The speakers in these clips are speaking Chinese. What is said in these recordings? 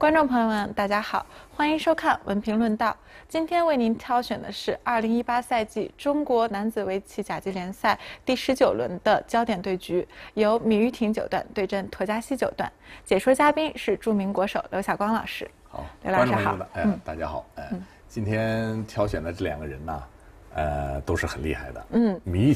观众朋友们，大家好，欢迎收看《文评论道》。今天为您挑选的是2018赛季中国男子围棋甲级联赛第十九轮的焦点对局，由米玉婷九段对阵沱嘉希九段。解说嘉宾是著名国手刘晓光老师。好，刘老师好大家好，哎，今天挑选的这两个人呢，呃，都是很厉害的。嗯，米玉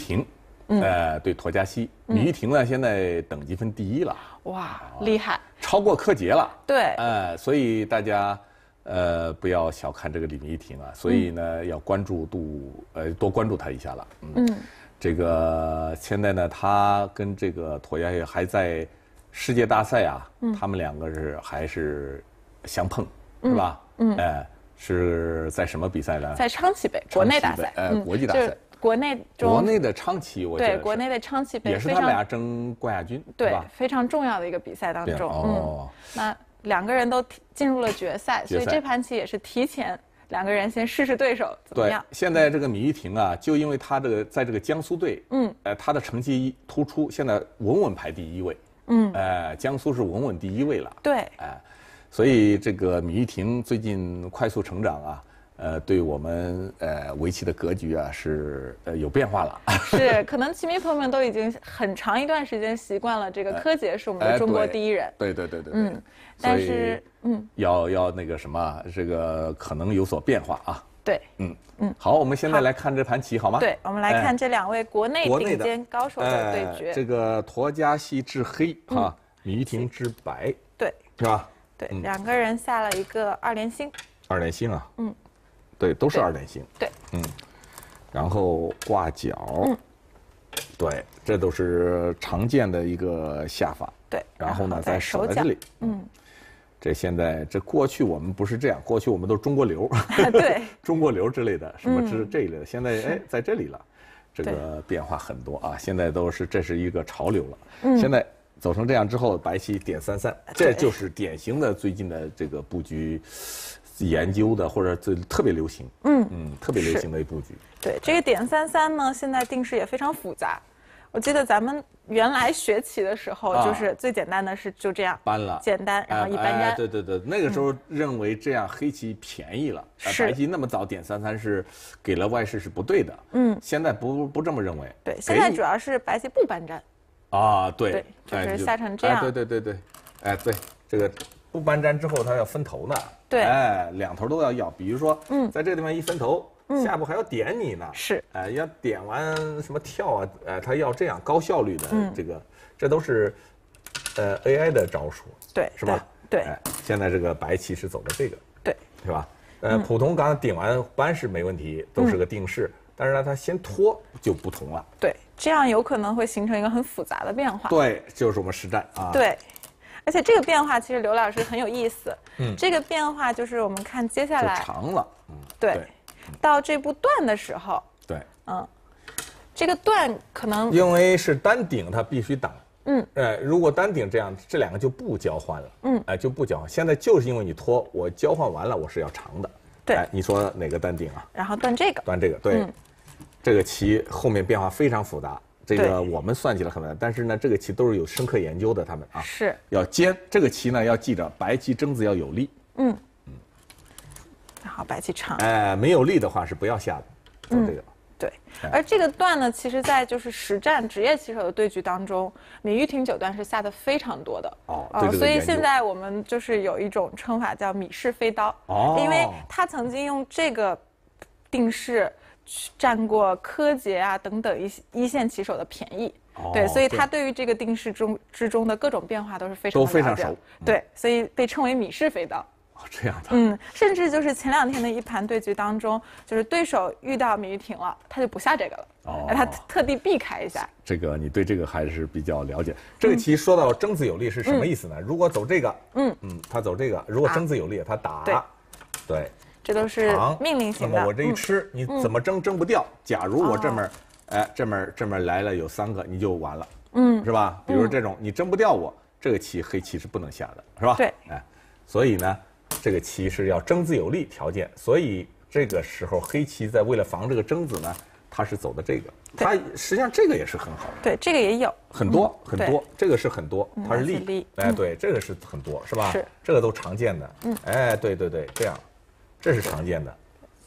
婷，呃，对沱嘉希，米玉婷呢现在等级分第一了，哇，厉害！超过柯洁了。对，呃，所以大家呃不要小看这个李玉婷啊，所以呢要关注度呃多关注她一下了。嗯，这个现在呢，她跟这个沱嘉希还在世界大赛啊，他们两个是还是相碰，是吧？嗯，哎，是在什么比赛呢？在昌崎北国内大赛，呃，国际大赛。就是。国内中国内的昌棋，我觉得对国内的昌棋杯也是他们俩争冠亚军，对？非常重要的一个比赛当中。哦。嗯，那两个人都进入了决赛，所以这盘棋也是提前两个人先试试对手怎么对样，。现在这个米玉婷啊，就因为她这个在这个江苏队，嗯，呃，她的成绩突出，现在稳稳排第一位，嗯，呃，江苏是稳稳第一位了，对，哎，所以这个米玉婷最近快速成长啊，呃，对我们呃围棋的格局啊是呃有变化了，是可能棋迷朋友们都已经很长一段时间习惯了这个柯洁是我们的哎中国第一人，对对对对对，嗯，但是嗯，要要那个什么，这个可能有所变化啊，对。嗯嗯，好，我们现在来看这盘棋好吗？对，我们来看哎这两位国内顶尖高手的对决，哎这个陀嘉希制黑啊，米玉婷制白对是吧？对，嗯两个人下了一个二连星，二连星啊，嗯，对，都是二点星，对，嗯，然后挂角，嗯。对，这都是常见的一个下法。对，然后呢，在再守手在这里，嗯，这现在这过去我们不是这样，过去我们都是中国流，对，中国流之类的，什么之嗯这一类的，现在哎在这里了，这个变化很多啊，现在都是这是一个潮流了。嗯。现在走成这样之后，白棋点三三，这就是典型的最近的这个布局研究的或者最特别流行，嗯嗯，特别流行的一布局。对，这个点三三呢，现在定式也非常复杂。我记得咱们原来学棋的时候，啊就是最简单的是就这样，搬了简单，然后一般哎哎粘。对对对，那个时候认为这样黑棋便宜了，白棋那么早点三三是给了外势是不对的。嗯，现在不不这么认为。对，现在主要是白棋不搬粘。啊，对，对就是哎下成这样哎对对对对，哎对，这个不搬粘之后，它要分头呢。对哎，两头都要要。比如说，嗯在这个地方一分头，下步还要点你呢。是，哎，要点完什么跳啊，哎，他要这样高效率的嗯这个，这都是呃 AI 的招数，对，是吧？对哎，现在这个白棋是走的这个，对是吧？呃，普通刚刚顶完扳是没问题，都是个定式，但是呢，它先拖就不同了。对，这样有可能会形成一个很复杂的变化。对，就是我们实战啊。对，而且这个变化其实刘老师很有意思。嗯，这个变化就是我们看接下就来，长了，嗯，对，到这步段的时候，对，嗯，这个段可能因为是单顶，它必须挡。嗯，哎，如果单顶这样，这两个就不交换了。嗯哎，就不交换。现在就是因为你拖，我交换完了，我是要长的。对哎，你说哪个单顶啊？然后断这个，断这个，对，嗯这个棋后面变化非常复杂。这个我们算起来很难，但是呢，这个棋都是有深刻研究的，他们啊，是，要尖。这个棋呢，要记着，白棋争子要有力，嗯，然后白棋长。哎，没有力的话是不要下的。走这个，对，哎而这个段呢，其实，在就是实战职业棋手的对局当中，米玉婷九段是下的非常多的。哦呃对这个研究所以现在我们就是有一种称法叫“米式飞刀”，哦因为他曾经用这个定式去占过柯洁啊等等一一线棋手的便宜。哦对，所以他对对于这个定式中之中的各种变化都是非常都非常熟嗯对，所以被称为米氏飞刀。哦，这样的。嗯，甚至就是前两天的一盘对局当中，就是对手遇到米玉婷了，他就不下这个了，哦哎他特特地避开一下。这个你对这个还是比较了解。这个棋说到争子有力是什么意思呢？如果走这个，嗯嗯，他走这个，如果争子有力，他打，对对，这都是命令型的。那么我这一嗯吃，你怎么争争不掉？假如我这面哦，哎，这面这面来了有三个，你就完了，嗯是吧？比如这种你争不掉我，这个棋黑棋是不能下的，是吧？对哎，所以呢，这个棋是要争子有利条件，所以这个时候黑棋在为了防这个争子呢，它是走的这个。它实际上这个也是很好的，对，这个也有。很多很多，这个是很多，它是来自力力，哎，嗯对，这个是很多，是吧？是，这个都常见的，嗯，哎，对对对，这样，这是常见的，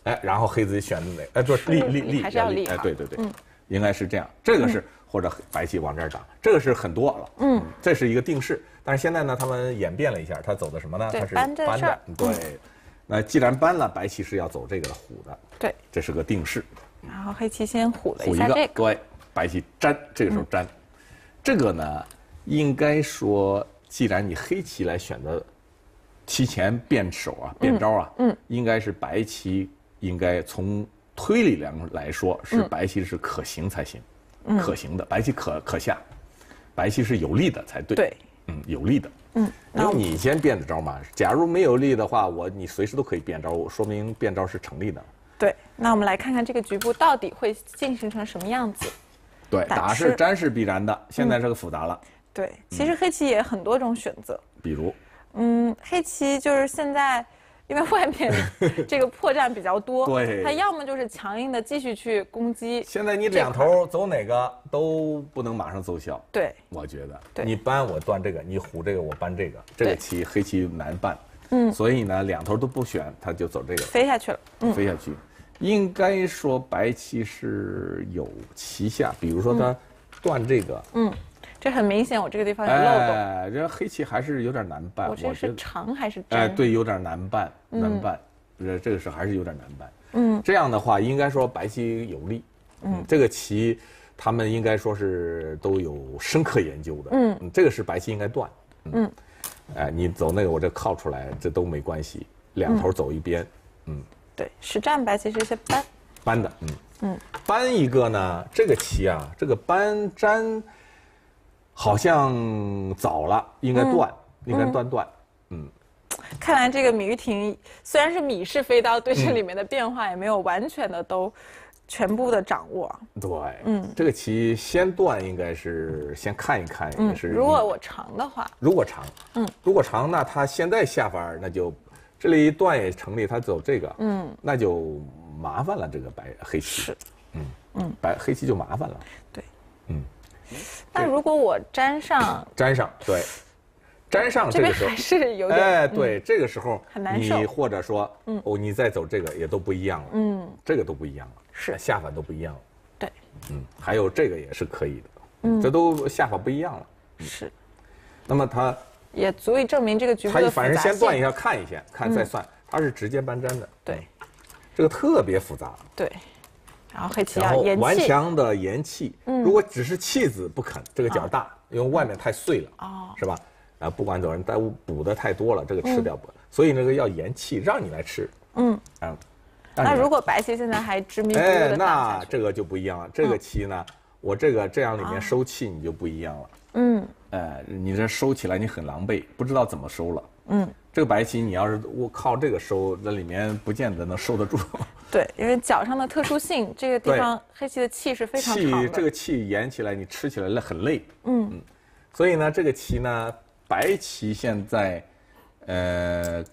哎，然后黑子选的哪？哎，不是立立立，还是要力哎，对对对，应该是这样，这个是或者白棋往这儿长，这个是很多了，嗯，这是一个定式，但是现在呢，他们演变了一下，他走的什么呢？对它是搬的，对，那既然搬了，白棋是要走这个虎的，对，这是个定式，然后黑棋先虎了一下这个，对，白棋粘，这个时候粘，这个呢，应该说，既然你黑棋来选择提前变手啊、变招啊，嗯，应该是白棋应该从推理量来说，是白棋是可行才行，可行的，白棋可可下，白棋是有利的才对，对，嗯，有利的，嗯，因为你先变的招嘛，假如没有利的话，我你随时都可以变招，说明变招是成立的。对。那我们来看看这个局部到底会进行成什么样子。对，打打是是粘是必然的，现在这个复杂了，对，其实黑棋也很多种选择。比如。嗯，黑棋就是现在，因为外面 这个破绽比较多，对它要么就是强硬的继续去攻击，现在你两头走哪个都不能马上奏效，对我觉得。对你搬我断这个，你虎这个我搬这个，这个棋黑棋难办。嗯所以呢，两头都不选，他就走这个飞下去了。嗯，飞下去。应该说白棋是有棋下，比如说他断这个，嗯，这很明显，我这个地方有漏洞。哎，这黑棋还是有点难办。我这是觉得长还是真？哎，，对，有点难办，难办，这这个是还是有点难办。嗯，这样的话，应该说白棋有利。嗯，这个棋他们应该说是都有深刻研究的。嗯这个是白棋应该断。嗯，哎，你走那个，我这靠出来，这都没关系，两头走一边，嗯，对，实战白棋是一些搬。搬的，嗯嗯，搬一个呢，这个棋啊，这个搬粘好像早了，应该断，应该断断。嗯，看来这个米玉婷虽然是米式飞刀，对这里面的变化也没有完全的都全部的掌握。对，嗯，这个棋先断应该是先看一看，也是。如果我长的话，如果长，嗯，如果长，那他现在下法儿那就这里一断也成立，他走这个，嗯，那就麻烦了，这个白黑棋。是，嗯。嗯，白黑棋就麻烦了，对。嗯，那如果我粘上，粘上对，粘上这个时候还是有点哎，嗯对，这个时候很难受。你或者说，哦，你再走这个也都不一样了，嗯，这个都不一样了，是。下法都不一样了，对，嗯，还有这个也是可以的，嗯，这都下法不一样了。是，那么他也足以证明这个局部他反正先断一。下看一下，看再算，他是直接搬粘的，对。嗯，这个特别复杂。对，然后黑棋要延气，顽强的延气，如果只是气子不肯，这个角大，因为外面太碎了，哦是吧？啊，不管怎么样，但补的太多了，这个吃掉不，所以那个要延气，让你来吃，嗯，啊。让你来那如果白棋现在还执迷不悟哎，的打下去，那这个就不一样了。这个棋呢，我这个这样里面收气你就不一样了。嗯哎，你这收起来你很狼狈，不知道怎么收了。嗯，这个白棋你要是我靠这个收，那里面不见得能收得住。对，因为脚上的特殊性，这个地方黑棋的气是非常气长的。这个气延起来，你吃起来累很累。嗯嗯所以呢，这个棋呢，白棋现在，呃，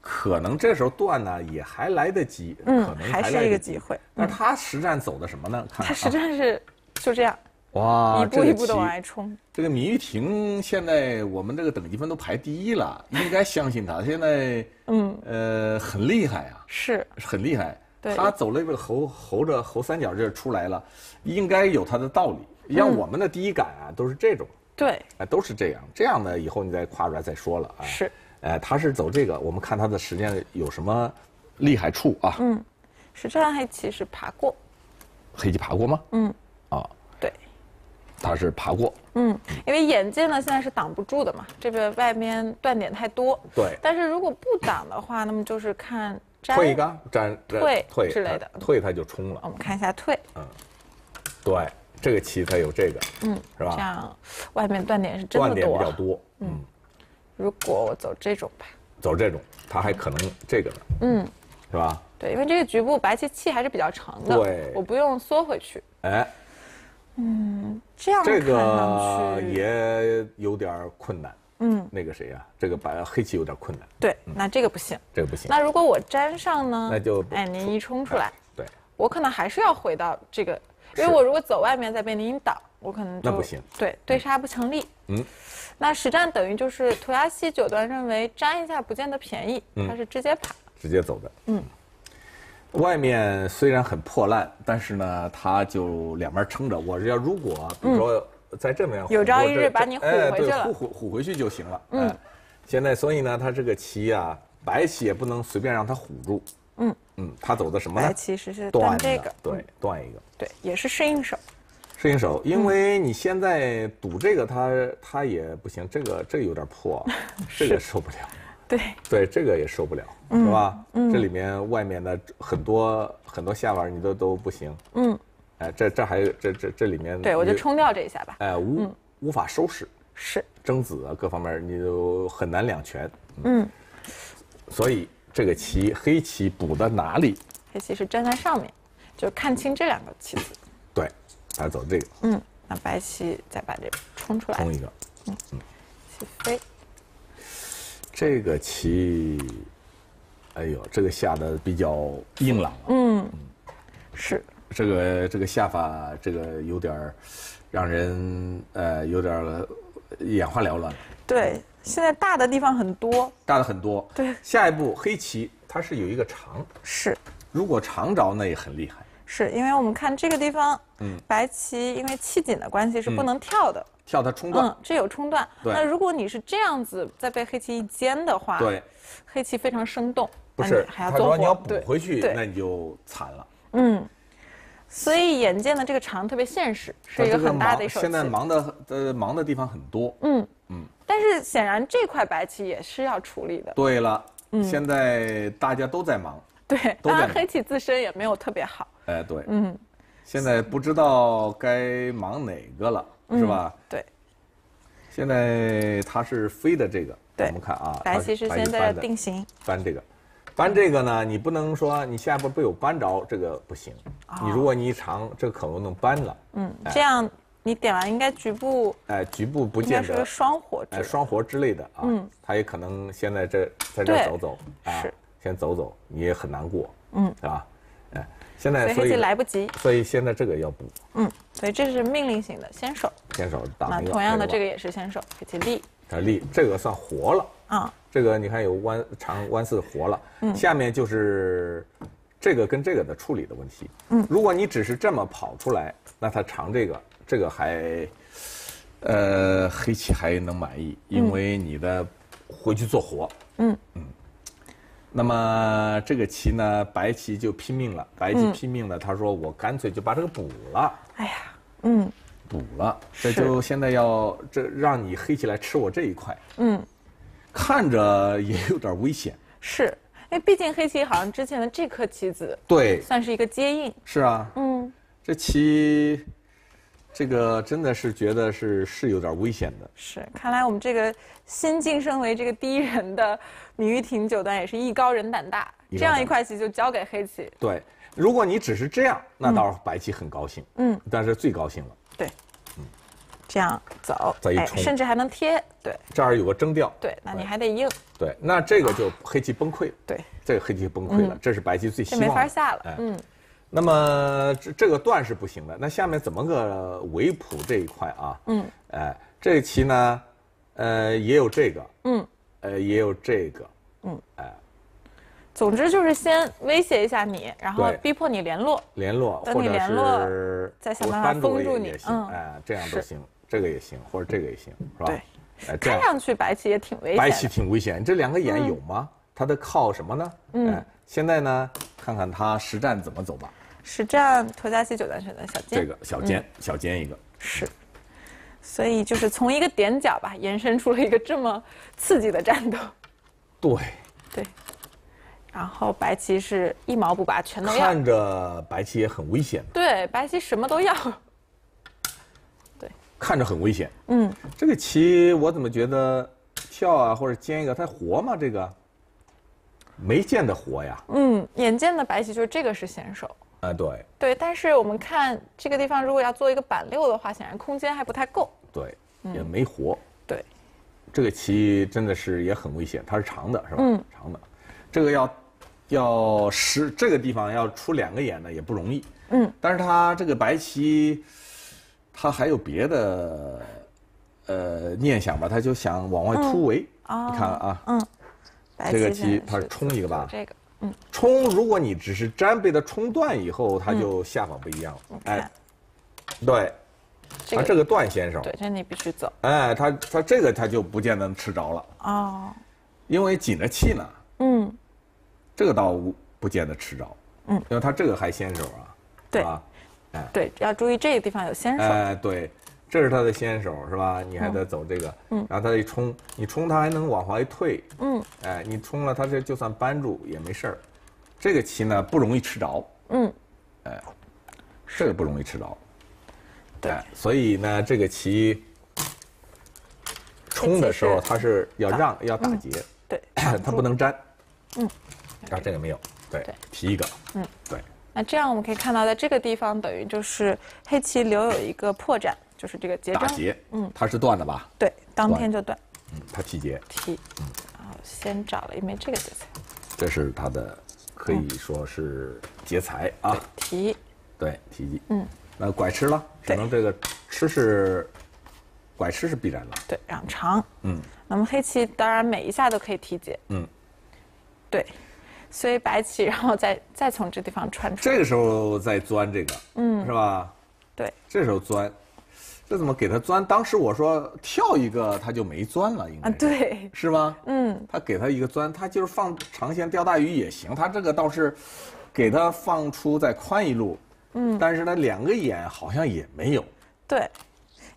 可能这时候断呢也还来得及，嗯可能还是一个机会但是他实战走的什么呢？看他实战是就这样啊，哇，一步一步的往外冲。这个米玉婷现在我们这个等级分都排第一了，应该相信她。现在，嗯，呃，很厉害啊，是很厉害。对她走了一个猴猴着猴三角这儿出来了，应该有她的道理。像我们的第一感啊，都是这种，对，哎，都是这样。这样呢，以后你再跨出来再说了啊。是，呃，他是走这个，我们看他的时间有什么厉害处啊？嗯，实战黑棋是爬过，黑棋爬过吗？嗯，他是爬过。嗯，因为眼见呢现在是挡不住的嘛，这个外面断点太多。对但是如果不挡的话，那么就是看粘。退一个，粘退退之类的退它就冲了。我们看一下退，嗯对，这个棋它有这个，嗯，是吧这样外面断点是真断的多。点比较多。嗯，如果我走这种吧，走这种，它还可能这个呢，嗯，是吧？对，因为这个局部白棋气还是比较长的，对我不用缩回去。哎，这样这个去，也有点困难。嗯，那个谁呀、这个白黑棋有点困难，对，那这个不行。这个不行。那如果我粘上呢？那就哎，您一冲出来，对，我可能还是要回到这个，因为我如果走外面再被你引导，我可能就那不行对，对杀不成立。嗯，那实战等于就是涂鸦西九段认为粘一下不见得便宜，嗯他是直接爬。直接走的。嗯，外面虽然很破烂，但是呢，它就两边撑着。我要如果比如说在这边嗯有朝一日把你唬哎对回去了唬唬唬回去就行了。嗯，现在所以呢，它这个棋啊，白棋也不能随便让它唬住。嗯嗯，他走的什么呢白？棋实是断这个，对嗯，断一个。对，也是适应手。适应手，因为你现在赌这个，他他也不行，这个这个有点破，这个受不了。对，对，这个也受不了，是吧？这里面外面的很多很多下边你都都不行。嗯，哎，这这还有这这这里面，对我就冲掉这一下吧。哎无无法收拾，是，争子啊各方面你都很难两全。嗯，所以这个棋黑棋补的哪里？黑棋是站在上面，就看清这两个棋子。对，他走这个嗯，那白棋再把这冲出来，冲一个，嗯嗯起飞。这个棋，哎呦，这个下的比较硬朗啊。嗯，是，这个这个下法，这个有点儿让人呃有点儿眼花缭乱，对。现在大的地方很多，大的很多。对。下一步黑棋它是有一个长，是。如果长着那也很厉害，是，因为我们看这个地方，嗯白棋因为气紧的关系是不能跳的，跳它冲断。嗯，这有冲断。对那如果你是这样子再被黑棋一尖的话，对，黑棋非常生动，不是，还要做活他说你要补对回去，那你就惨了。嗯，所以眼见的这个长特别现实，是一个很大的一手现在忙的呃忙的地方很多。嗯嗯，但是显然这块白棋也是要处理的。对了，嗯现在大家都在忙，对，当然黑棋自身也没有特别好。哎，对，嗯，现在不知道该忙哪个了，是吧？对，现在它是飞的这个，对。我们看啊，白棋是现在定型。搬这个，搬这个呢，你不能说你下一步被我搬着，这个不行。你如果你一长，这个可能能搬了，嗯，这样你点完应该局部哎，局部不见得是个双活制哎，。双活之类的啊，嗯。他也可能现在这在这走走，啊。是，先走走，你也很难过，嗯，是吧？哎，现在所以来不及。所以现在这个要补，嗯，所以这是命令型的先手。先手打那个，同样的这个个也是先手，黑棋立。它立，这个算活了。啊，这个你看有弯长弯四活了，嗯下面就是这个跟这个的处理的问题。嗯，如果你只是这么跑出来，那它长这个，这个还，呃，黑棋还能满意，因为你的回去做活。嗯嗯。那么这个棋呢，白棋就拼命了，白棋拼命了，他说我干脆就把这个补了。哎呀，嗯。补了，这就现在要这让你黑棋来吃我这一块，嗯，看着也有点危险。是因为毕竟黑棋好像之前的这颗棋子对，算是一个接应。是啊，嗯，这棋，这个真的是觉得是是有点危险的。是，看来我们这个新晋升为这个第一人的芈玉婷九段也是艺高人胆大，这样一块棋就交给黑棋。对，如果你只是这样，那倒是白棋很高兴，嗯，但是最高兴了，对，嗯这样走，哎，再一冲甚至还能贴。对这儿有个征调，对，那你还得硬。对，那这个就黑棋崩溃了，对，这个黑棋崩溃了，这是白棋最希这望的。没法下了。哎嗯，那么这这个断是不行的，那下面怎么个围谱这一块啊？嗯，哎，这个棋呢，呃，也有这个，嗯，呃，也有这个，嗯，哎总之就是先威胁一下你，然后逼迫你联络。联络，等你或者联络是再想办法封住你嗯哎，这样都行，这个也行，或者这个也行，是吧？对，看上去白棋也挺危险。白棋挺危险，这两个眼有吗？嗯它的靠什么呢？嗯，现在呢，看看他实战怎么走吧。实战图加西九段选择小尖，这个小尖，小尖一个，是，所以就是从一个点角吧，延伸出了一个这么刺激的战斗。对，对，然后白棋是一毛不拔，全都要。看着白棋也很危险，对，白棋什么都要。对看着很危险。嗯，这个棋我怎么觉得跳啊或者尖一个，它活吗？这个没见得活呀。嗯，眼见的白棋就是这个是先手。啊，对对，但是我们看这个地方，如果要做一个板六的话，显然空间还不太够。对，也没活。对，这个棋真的是也很危险，它是长的，是吧？嗯，长的，这个要要十这个地方要出两个眼呢也不容易。嗯，但是他这个白棋，他还有别的呃念想吧，他就想往外突围。哦你看啊，嗯，白这个棋棋它是冲一个吧这个，嗯，冲，如果你只是粘被它冲断以后，它就下法不一样了。看哎，对，这个他这个断先手，对，这你必须走。哎，他他这个他就不见得吃着了，哦，因为紧着气呢，嗯，这个倒不见得吃着。嗯，因为他这个还先手啊。对。啊，对，要注意这个地方有先手。哎，对，这是他的先手是吧？你还得走这个，嗯，然后他一冲，你冲他还能往回退，嗯，哎，你冲了他这就算扳住也没事儿。这个棋呢不容易吃着，嗯，这个不容易吃着。对哎，所以呢，这个棋冲的时候是它是要让要打结，对，他不能粘。嗯，啊，这个没有，对对，提一个，嗯，对，那这样我们可以看到，在这个地方等于就是黑棋留有一个破绽，就是这个结章。打结，嗯，它是断的吧？对，当天就断嗯，它提结，提。嗯然后先找了一枚这个劫材，这是它的，可以说是劫财啊，提。对，提技，嗯，那拐吃了，只能这个吃是，拐吃是必然的，对，让长。嗯，那么黑棋当然每一下都可以提劫。嗯，对，所以白棋然后再再从这地方穿出。这个时候再钻这个，嗯，是吧？对，这时候钻，这怎么给他钻？当时我说跳一个他就没钻了，应该啊，对，是吗？嗯，他给他一个钻，他就是放长线钓大鱼也行。他这个倒是给他放出再宽一路，嗯，但是呢两个眼好像也没有，对，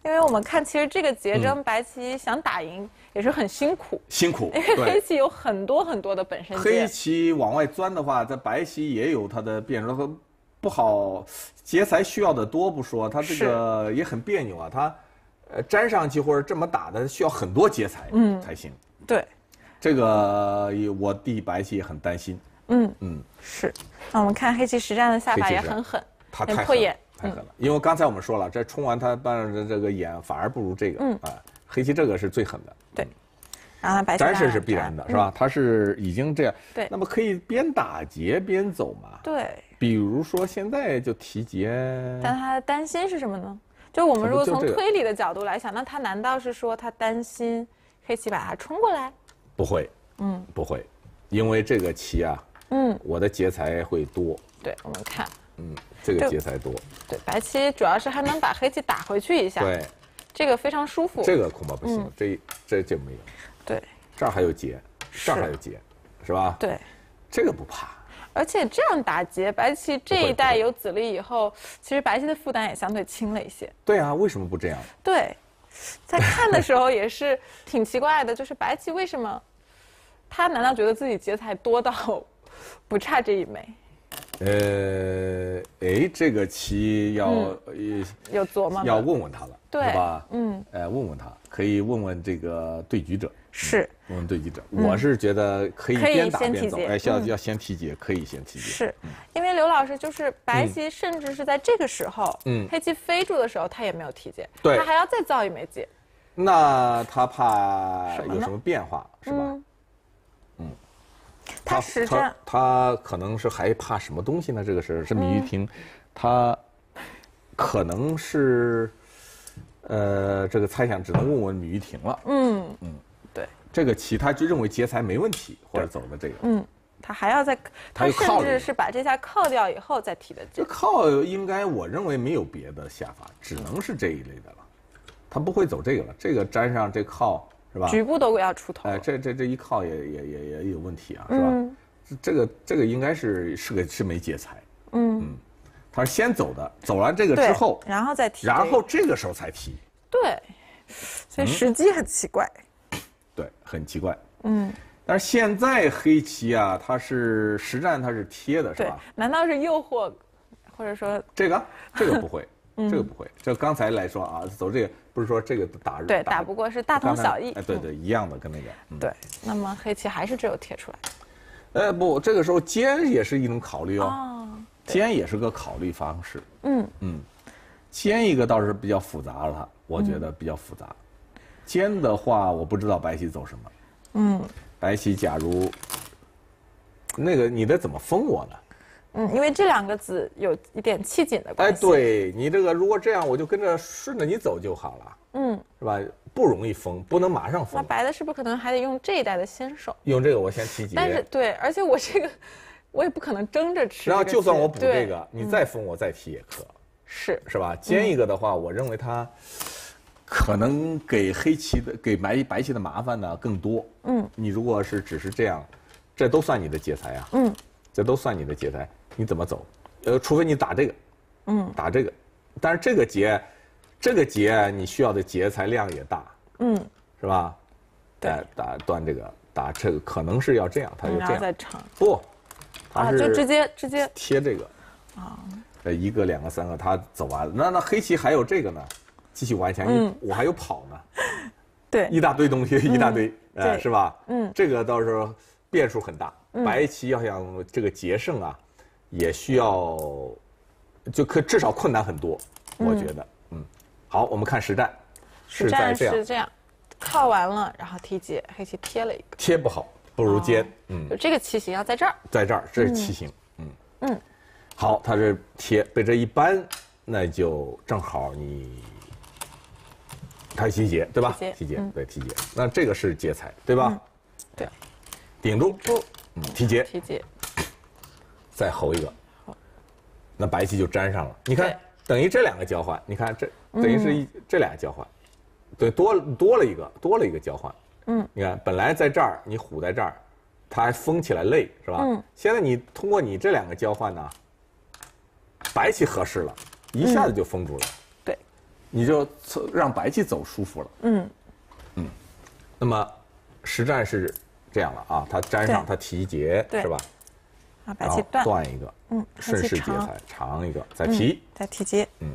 因为我们看，其实这个结争，白棋想打赢也是很辛苦，辛苦。因为黑，棋有很多很多的本身黑。棋往外钻的话，在白棋也有它的变数，和不好劫财需要的多不说，它这个也很别扭啊。它呃粘上去或者这么打的，需要很多劫财嗯才行。对，这个我弟白棋也很担心，嗯，嗯，是。那我们看黑棋实战的下法也很狠，他太狠太狠了。因为刚才我们说了，这冲完他当然这个眼反而不如这个，嗯啊，黑棋这个是最狠的。对。然后白棋当粘是是必然的，是吧？他是已经这样，对。那么可以边打劫边走嘛？对，比如说现在就提劫，但他的担心是什么呢？就我们如果从推理的角度来想，那他难道是说他担心黑棋把他冲过来？不会，嗯，不会，因为这个棋啊，嗯，我的劫财会多，对，我们看，嗯，这个劫财多，对，白棋主要是还能把黑棋打回去一下，对，这个非常舒服。这个恐怕不嗯。行，这这就没有，对这儿还有劫，这儿还有劫，是吧？对，这个不怕，而且这样打劫，白棋这一代有子力以后，其实白棋的负担也相对轻了一些。对啊，为什么不这样？对，在看的时候也是挺奇怪的，就是白棋为什么他难道觉得自己劫财多到不差这一枚？呃，哎，这个棋要呃有琢磨吗？要问问他了，嗯对吧？嗯，呃，问问他，可以问问这个对局者，是。我们对记者。我是觉得可以边打边走，哎，要嗯。要先提劫，可以先提劫。是，因为刘老师就是白棋，甚至是在这个时候，嗯。黑棋飞住的时候，他也没有提劫，对。他还要再造一枚劫，那他怕有什么变化，是吧？嗯，他实他战他可能是还怕什么东西呢？这个是是米玉嗯。婷，他可能是呃，这个猜想只能问问米玉婷了。嗯。对，这个棋他就认为劫财没问题，或者走的这个。嗯，他还要再，他甚至是把这下靠掉以后再提的这劫，靠应该我认为没有别的下法，只能是这一类的了。他不会走这个了，这个粘上这靠是吧？局部都要出头。哎，这这这一靠也也也也有问题啊，是吧？嗯。这这个这个应该是是个是没劫财，嗯，嗯他是先走的，走完这个，之后，然后再提，然后这个时候才提，对，所以时机很奇怪，对，很奇怪。嗯，但是现在黑棋啊，它是实战它是贴的，是对吧？，难道是诱惑，或者说这个这个不会，嗯这个不会。就刚才来说啊，走这个不是说这个打对打不过是大同小异，哎，对嗯对，一样的跟那个。嗯对，那么黑棋还是只有贴出来，呃不，这个时候尖也是一种考虑哦，哦，尖也是个考虑方式。嗯，嗯，尖一个倒是比较复杂了，我觉得比较复杂。尖的话，我不知道白棋走什么。嗯，白棋假如那个你得怎么封我呢？嗯，因为这两个子有一点气紧的关系。哎，对你这个如果这样，我就跟着顺着你走就好了。嗯，是吧？不容易封，不能马上封。那白的是不是可能还得用这一代的先手？用这个我先提结。但是对，而且我这个 我也不可能争着吃。然后就算我补这个，你再封我再提也可。是是吧？煎一个的话，我认为它可能给黑棋的、给白白棋的麻烦呢更多。嗯，你如果是只是这样，这都算你的劫财啊。嗯，这都算你的劫财，你怎么走？呃，除非你打这个，嗯，打这个，但是这个劫，这个劫你需要的劫财量也大。嗯，是吧？对，打断这个，打这个可能是要这样，他就这样。再长不？啊，就直接直接贴这个。啊。呃，一个、两个、三个，他走完了。那那黑棋还有这个呢，继续顽强。嗯，我还有跑呢。对，一大堆东西，一大堆，呃，是吧？嗯，这个到时候变数很大。白棋要想这个决胜啊，也需要，就可至少困难很多，我觉得。嗯，好，我们看实战。实战是这样，靠完了，然后提劫，黑棋贴了一个。贴不好，不如尖。嗯，就这个棋形要在这儿。在这儿，这是棋形。嗯嗯。好，他这贴被这一扳，那就正好你，它提劫对吧？提劫，对提劫。那这个是劫财对吧？对，顶住，嗯，提劫，提劫，再侯一个，那白棋就粘上了。你看，等于这两个交换，你看这等于是一这俩交换，对，多多了一个，多了一个交换。嗯，你看本来在这儿你虎在这儿，它还封起来累是吧？嗯，现在你通过你这两个交换呢？白棋合适了，一下子就封住了。对，你就让白棋走舒服了。嗯嗯，那么实战是这样了啊，他粘上，他提劫是吧？啊，白棋断断一个，嗯，顺势劫财长一个，再提，再提劫。嗯，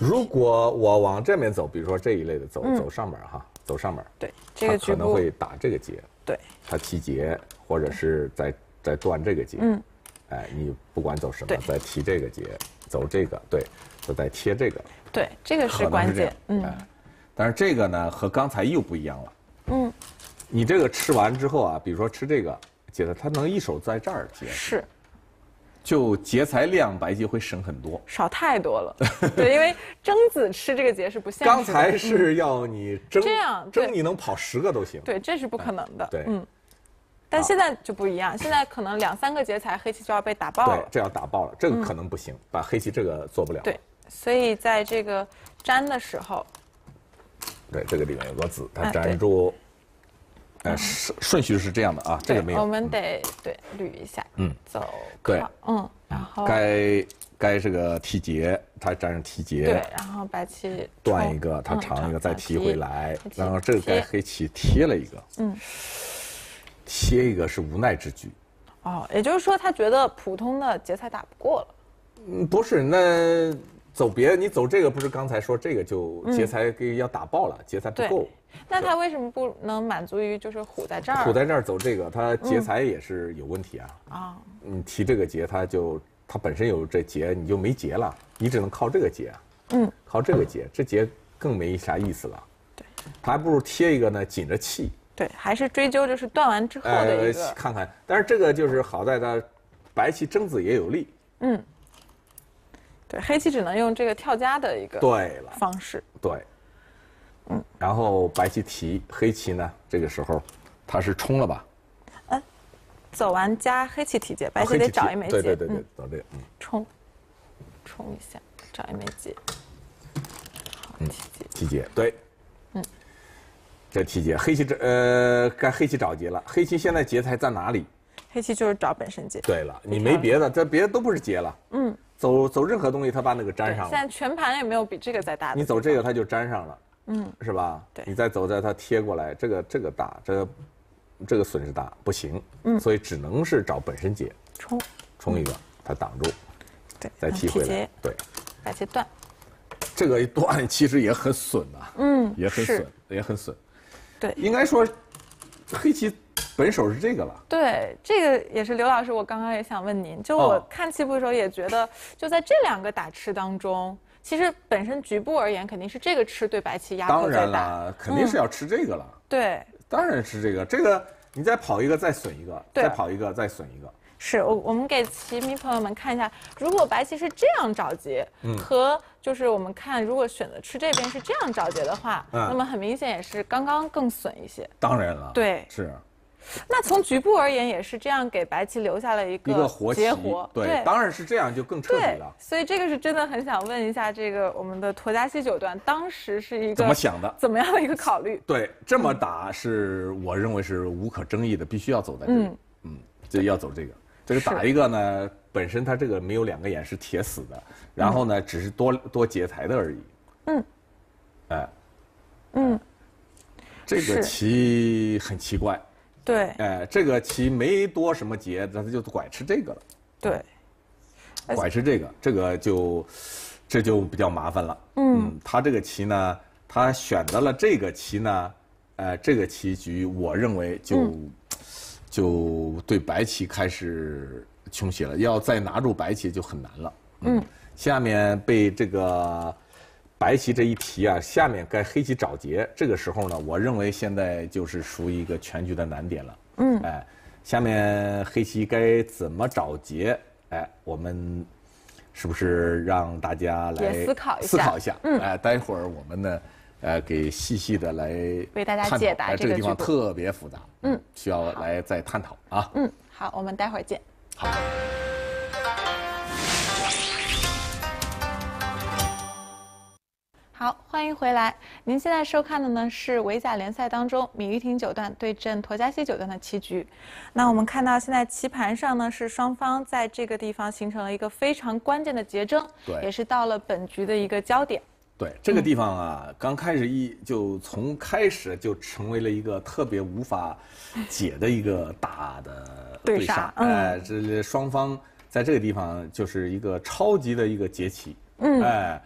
如果我往这边走，比如说这一类的走走上面哈，走上面，对，这个可能会打这个劫。对，他提劫或者是在在断这个劫。嗯。哎，你不管走什么，再提这个结，走这个，对，就再贴这个。对，这个是关键。嗯。但是这个呢，和刚才又不一样了。嗯。你这个吃完之后啊，比如说吃这个结的，它能一手在这儿结。是。就劫财量，白棋会省很多。少太多了。对，因为争子吃这个结是不现实。刚才是要你争，这样争你能跑十个都行。对，这是不可能的。对。嗯。但现在就不一样，现在可能两三个劫财，黑棋就要被打爆了。对，这要打爆了，这个可能不行，把黑棋这个做不了。对，所以在这个粘的时候，对，这个里面有个子，它粘住，呃，顺顺序是这样的啊，这个没有。我们得对捋一下，嗯，走，对，嗯，然后该该这个提劫，它粘上提劫，对，然后白棋断一个，它长一个再提回来，然后这个该黑棋贴了一个，嗯。贴一个是无奈之举，哦，也就是说他觉得普通的劫财打不过了。嗯，不是，那走别的，你走这个不是刚才说这个就劫财给要打爆了，劫财不够。那他为什么不能满足于就是虎在这儿？虎在这儿走这个，他劫财也是有问题啊。啊，你提这个劫，他就他本身有这劫，你就没劫了，你只能靠这个劫。嗯，靠这个劫，这劫更没啥意思了。对，他还不如贴一个呢，紧着气。对，还是追究就是断完之后的一个看看，但是这个就是好在他白棋争子也有利。嗯，对，黑棋只能用这个跳家的一个对了方式。对，嗯，然后白棋提，黑棋呢这个时候他是冲了吧？嗯，走完加黑棋提劫，白棋得找一枚劫。对对对对，走这个，嗯，冲，冲一下，找一枚劫。嗯，提劫，对。这提劫，黑棋这呃该黑棋找劫了。黑棋现在劫财在哪里？黑棋就是找本身结。对了，你没别的，这别的都不是结了。嗯，走走任何东西，他把那个粘上了。现在全盘也没有比这个再大的。你走这个，他就粘上了。嗯，是吧？对。你再走在他贴过来，这个这个大，这个这个损失大，不行。嗯。所以只能是找本身劫。冲。冲一个，他挡住。对。再踢回来。对。把棋断。这个一断其实也很损呐。嗯。也很损，也很损。对，应该说，黑棋本手是这个了。对，这个也是刘老师，我刚刚也想问您，就我看棋谱的时候也觉得，就在这两个打吃当中，其实本身局部而言，肯定是这个吃对白棋压迫最大。当然了，肯定是要吃这个了。对，当然吃这个。这个你再跑一个再损一个，对再跑一个再损一个。是我我们给棋迷朋友们看一下，如果白棋是这样找劫，和就是我们看如果选择吃这边是这样找劫的话，嗯那么很明显也是刚刚更损一些。当然了，对是那从局部而言，也是这样给白棋留下了一个一个活棋对，当然是这样就更彻底了。，所以这个是真的很想问一下，这个我们的陀家西九段当时是一个怎么想的怎么样的一个考虑？对，这么打是我认为是无可争议的，必须要走在这里。嗯嗯，就要走这个。这个打一个呢，本身它这个没有两个眼是铁死的，然后呢，只是多多劫财的而已。嗯，哎，嗯，这个棋很奇怪。对哎，这个棋没多什么劫，他就拐吃这个了。对，拐吃这个，这个就这就比较麻烦了。嗯，他这个棋呢，他选择了这个棋呢，呃，这个棋局，我认为就、嗯就对白棋开始穷血了，要再拿住白棋就很难了。嗯，下面被这个白棋这一提啊，下面该黑棋找劫，这个时候呢，我认为现在就是属于一个全局的难点了。嗯，哎，下面黑棋该怎么找劫？哎，我们是不是让大家来思考一下思考一下？嗯哎，待会儿我们呢，呃，给细细的来为大家解答哎这个地方特别复杂，嗯，需要来再探讨啊。嗯，好，我们待会儿见。好。好，欢迎回来。您现在收看的呢是围甲联赛当中米玉婷九段对阵陀家西九段的棋局。那我们看到现在棋盘上呢是双方在这个地方形成了一个非常关键的结争，对。也是到了本局的一个焦点。对。这个地方啊，刚开始一就从开始就成为了一个特别无法解的一个大的对杀哎，这双方在这个地方就是一个超级的一个劫棋，嗯，哎，呃，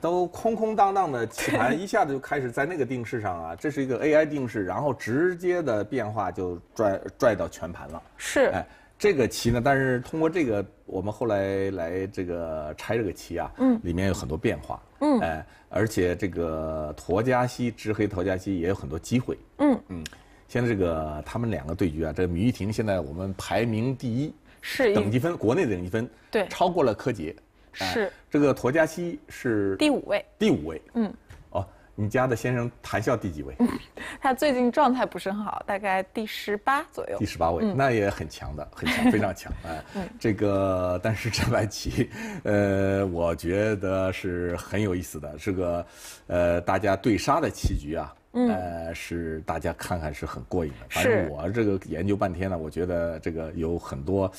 都空空荡荡的 棋盘，一下子就开始在那个定式上啊，这是一个 AI 定式，然后直接的变化就拽拽到全盘了，是，哎，这个棋呢，但是通过这个，我们后来来这个拆这个棋啊，嗯，里面有很多变化，嗯，哎，而且这个陀加西执黑陀加西也有很多机会，嗯。嗯，现在这个他们两个对局啊，这个米玉婷现在我们排名第一，是一等级分国内的等级分，对超过了柯洁，哎是这个陀家西是第五位。第五位，嗯，哦，你家的先生谈笑第几位？他最近状态不是很好，大概第十八左右第。十八位，那也很强的，很强，非常强。哎，这个但是这白棋，呃，我觉得是很有意思的，是个呃大家对杀的棋局啊。呃，是大家看看是很过瘾的。反正我这个研究半天呢，我觉得这个有很多，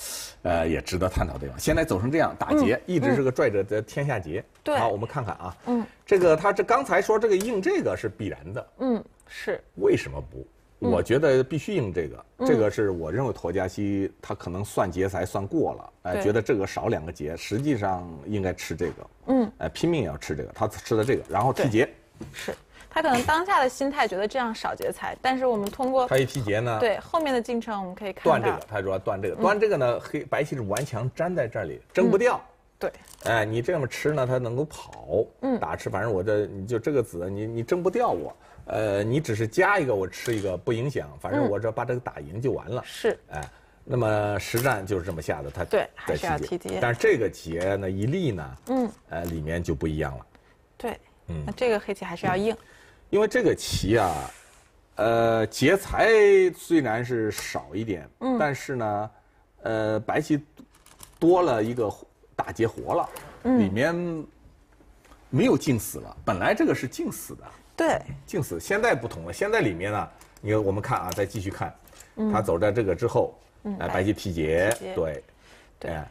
呃，也值得探讨的地方。现在走成这样打劫，一直是个拽着的天下劫。对。好，我们看看啊。嗯，这个他这刚才说这个应这个是必然的，嗯，是。为什么不？我觉得必须应这个，这个是我认为陀家西他可能算劫财算过了，哎，对。觉得这个少两个劫，实际上应该吃这个，嗯，哎，拼命也要吃这个，他吃的这个，然后踢对劫，是，他可能当下的心态觉得这样少劫财，但是我们通过他一提劫呢，对后面的进程，我们可以看到断这个，，他主要断这个，断这个呢，黑白棋是顽强粘在这里，争不掉。对，哎，你这么吃呢，它能够跑，嗯。打吃，反正我这你就这个子，你你争不掉我，呃，你只是加一个我吃一个不影响，反正嗯。我这把这个打赢就完了。是。哎，那么实战就是这么下的，他对还是要提劫但是这个劫呢一立呢，嗯，呃，里面就不一样了，对，嗯。那这个黑棋还是要硬，因为这个棋啊，呃，劫财虽然是少一点，嗯，但是呢，呃，白棋多了一个打劫活了，嗯。里面没有净死了，本来这个是净死的，对，净死，现在不同了，现在里面呢，你看我们看啊，再继续看，他走在这个之后，哎，白棋提劫，对，对。哎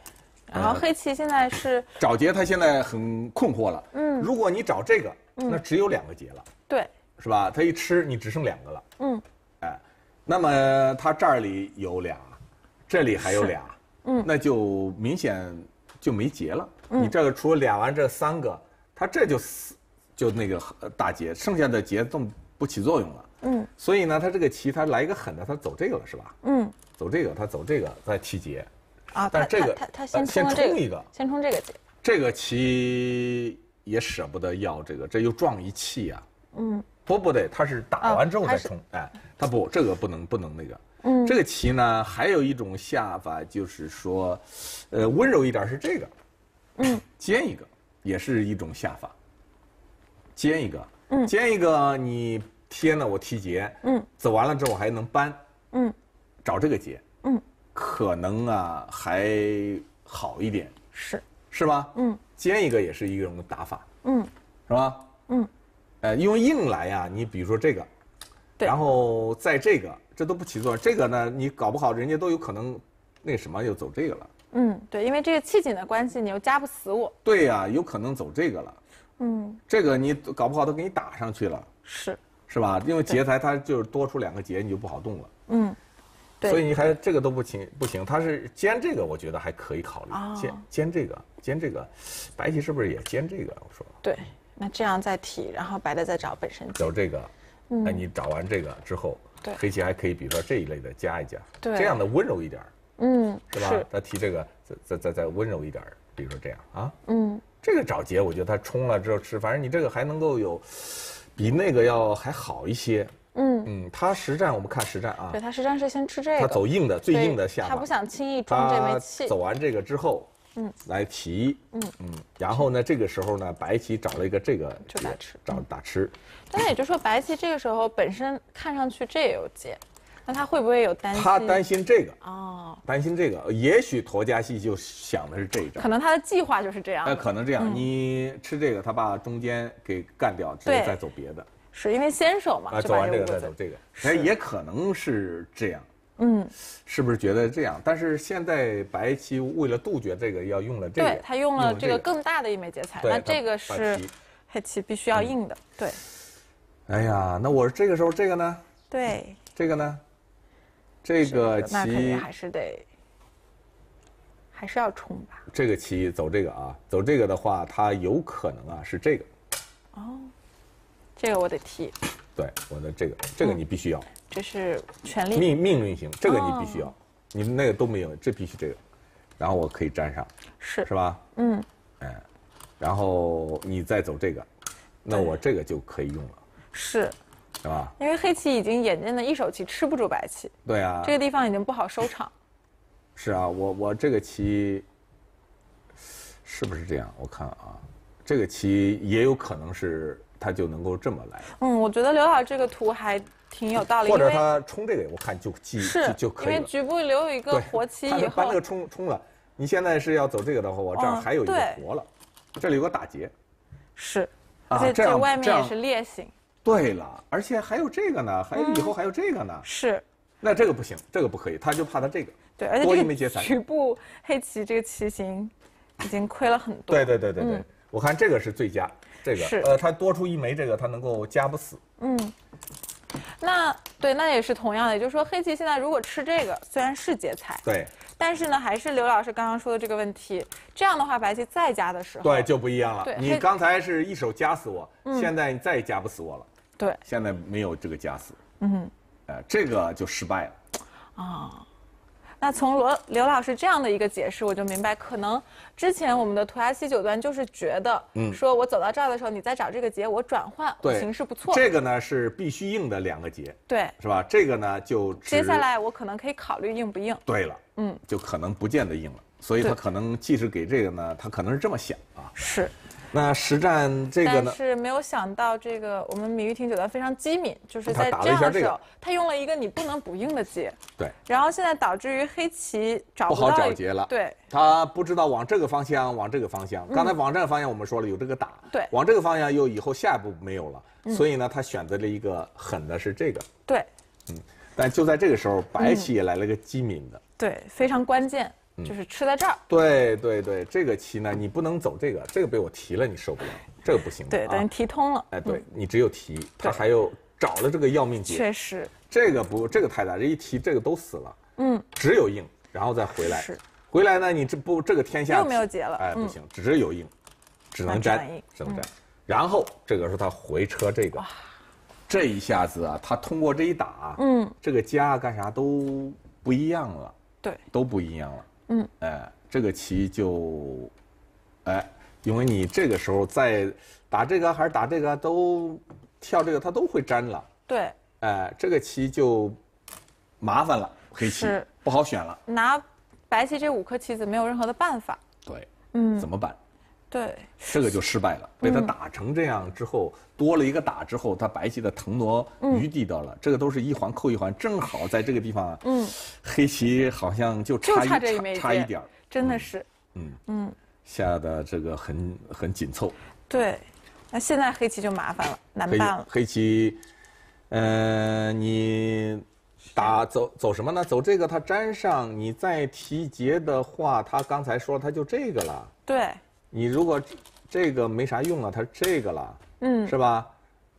然后黑棋现在是找劫他现在很困惑了，嗯，如果你找这个，那只有两个劫了，对，是吧？他一吃你只剩两个了，嗯，哎，那么他这里有俩，这里还有俩，嗯，那就明显就没结了。你这个除了俩完这三个，他这就死就那个呃大结，剩下的结都不起作用了。嗯，所以呢，他这个棋他来一个狠的，他走这个了是吧？嗯，走这个，他走这个再踢劫，啊，他但这个他他先先冲一个。先冲这个劫，这个棋也舍不得要这个，这又撞一气呀、嗯，不不对，他是打完之后再冲，哎，他不这个不能不能那个。嗯，这个棋呢，还有一种下法，就是说，呃，温柔一点是这个，嗯，尖一个也是一种下法。尖一个，嗯，尖一个你贴呢，我提劫，嗯，走完了之后还能搬，嗯，找这个劫，嗯，可能啊还好一点，是，是吧？嗯，尖一个也是一种打法，嗯。是吧？嗯，呃，用硬来呀、你比如说这个，对然后在这个，这都不起作用。这个呢，你搞不好人家都有可能那什么又走这个了。嗯，对，因为这个气紧的关系，你又夹不死我。对呀、有可能走这个了。嗯，这个你搞不好都给你打上去了，是，是吧？因为劫财它就是多出两个劫，你就不好动了。嗯，对所以你还这个都不行不行，它是尖这个，我觉得还可以考虑。哦尖尖这个尖这个，白棋是不是也尖这个？我说对。那这样再提，然后白的再找本身结。找这个，那，你找完这个之后，嗯对黑棋还可以，比如说这一类的加一加，对这样的温柔一点儿，嗯，是吧？他提这个，再再再再温柔一点儿，比如说这样啊，嗯，这个找劫，我觉得他冲了之后吃，反正你这个还能够有，比那个要还好一些。嗯嗯，他实战我们看实战啊对，，他实战是先吃这个，他走硬的最硬的下法，他不想轻易装这枚气。走完这个之后，嗯，来提，嗯。嗯，然后呢，这个时候呢，白棋找了一个这个劫就打吃。找打吃，但也就是说，白棋这个时候本身看上去这也有劫，那他会不会有担心？他担心这个，哦，担心这个，也许陀家系就想的是这一招。可。能他的计划就是这样。那，可能这样，你吃这个，他把中间给干掉，之后对。再走别的，是因为先手嘛，啊，就把走完这个再走这个，是。哎，也可能是这样，嗯，是不是觉得这样？但是现在白棋为了杜绝这个，要用了这个，对他用了这个个。更大的一枚劫财，那这个是黑棋必须要硬的。对哎呀，那我这个时候这个呢？对，这个呢？这个那肯定棋，还是得还是要冲吧。这个棋走这个啊，走这个的话，它有可能啊是这个。哦这个我得提，对，我的这个，这个你必须要。这是权力。命命运型，这个你必须哦。要，你那个都没有，这必须这个，然后我可以粘上，是。是吧？嗯，哎，然后你再走这个，那我这个就可以用了，是。是吧？因为黑棋已经眼见的一手棋吃不住白棋，对啊。这，个地方已经不好收场。是啊，我我这个棋是不是这样？我看啊，这个棋也有可能是它就能够这么来，嗯，我觉得刘老师这个图还挺有道理，或者他冲这个，我看就记是就就可以了。因为局部留有一个，活期以后他把那个，冲冲了。你现在是要走这个的话，我这儿嗯还有一个活了，这里有个打结。是，啊而且这外面也是裂形，对了，而且还有这个呢，还有嗯以后还有这个呢。是。那这个不行，这个不可以，他就怕他这个。对，而且局部黑棋这个棋形已经亏了很多。对对对对对，嗯我看这个是最佳，这个是呃，它多出一枚这个，它能够夹不死。嗯，那对，那也是同样的，也就是说，黑棋现在如果吃这个，虽然是劫财，对但是呢，还是刘老师刚刚说的这个问题。这样的话，白棋再加的时候，对，就不一样了你刚才是一手夹死我，现在你再也夹不死我了。对现在没有这个夹死，嗯，呃，这个就失败了。那从罗刘老师这样的一个解释，我就明白，可能之前我们的图牙西九段就是觉得，嗯说我走到这儿的时候，你再找这个结，我转换，对，形式不错。这个呢是必须硬的两个结，对，是吧？这个呢就接下来我可能可以考虑硬不硬。对了，嗯，就可能不见得硬了。所以他可能即使给这个呢，他可能是这么想啊。是，那实战这个但呢，是没有想到这个我们米玉婷九段非常机敏，就是他在这样的时候，他用了一个你不能不硬的劫，对然后现在导致于黑棋找不好到一找劫了。对，他不知道往这个方向，往这个方向。刚才往这个方向我们说了有这个打，嗯对嗯往这个方向又以后下一步没有了，所以呢，他选择了一个狠的是这个。对嗯但就在这个时候，白棋也来了个机敏的。对，非常关键，嗯就是吃在这儿。对对对，这个棋呢，你不能走这个，这个被我提了，你受不了，这个不行对，等。提通了。哎，对你只有提，他还有找了这个要命劫，确实，这个不，这个太大，这一提这个都死了，嗯，只有硬，然后再回来。是，回来呢，你这不这个天下又没有劫了哎，嗯不行，只有硬，只能粘只能硬，只能粘。然后这个时候他回车这个，这一下子啊，他通过这一打，嗯，这个家干啥都不一样了，对，都不一样了。嗯，哎，这个棋就，哎，因为你这个时候再打这个还是打这个都跳这个它都会粘了，对，哎，这个棋就麻烦了，黑棋不好选了。拿白棋这五颗棋子没有任何的办法。对，嗯怎么办？对，这个就失败了，被他打成这样之后，多了一个打之后，他白棋的腾挪余地到了，这个都是一环扣一环，正好在这个地方，嗯，黑棋好像就就差一差一点儿真的是，嗯嗯，下的这个很很紧凑，对。那现在黑棋就麻烦了，难黑办了。黑棋，呃，你打走走什么呢？走这个，他粘上，你再提劫的话，他刚才说他就这个了。对，你如果这个没啥用了，它这个了，嗯，是吧？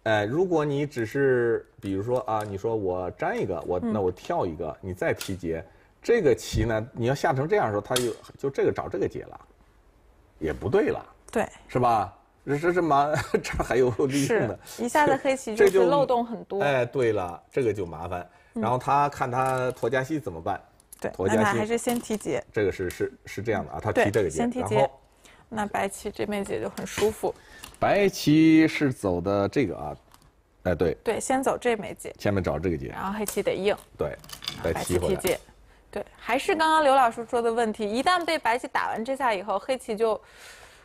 哎，如果你只是比如说啊，你说我粘一个，我嗯那我跳一个，你再提劫，这个棋呢，你要下成这样的时候，它就就这个找这个劫了，也不对了，对，是吧？这这这麻 这儿还有 利用是的，一下子黑棋 这就是漏洞很多。哎，对了，这个就麻烦。然后他看他陀加西怎么办？对，陀家西还是先提劫。这个是是是这样的啊，他提这个劫然后那白棋这枚劫就很舒服。白棋是走的这个啊，哎对，对，先走这枚劫，前面找这个劫，然后黑棋得硬，对，再白提回来。棋提劫。对，还是刚刚刘老师说的问题，一旦被白棋打完这下以后，黑棋就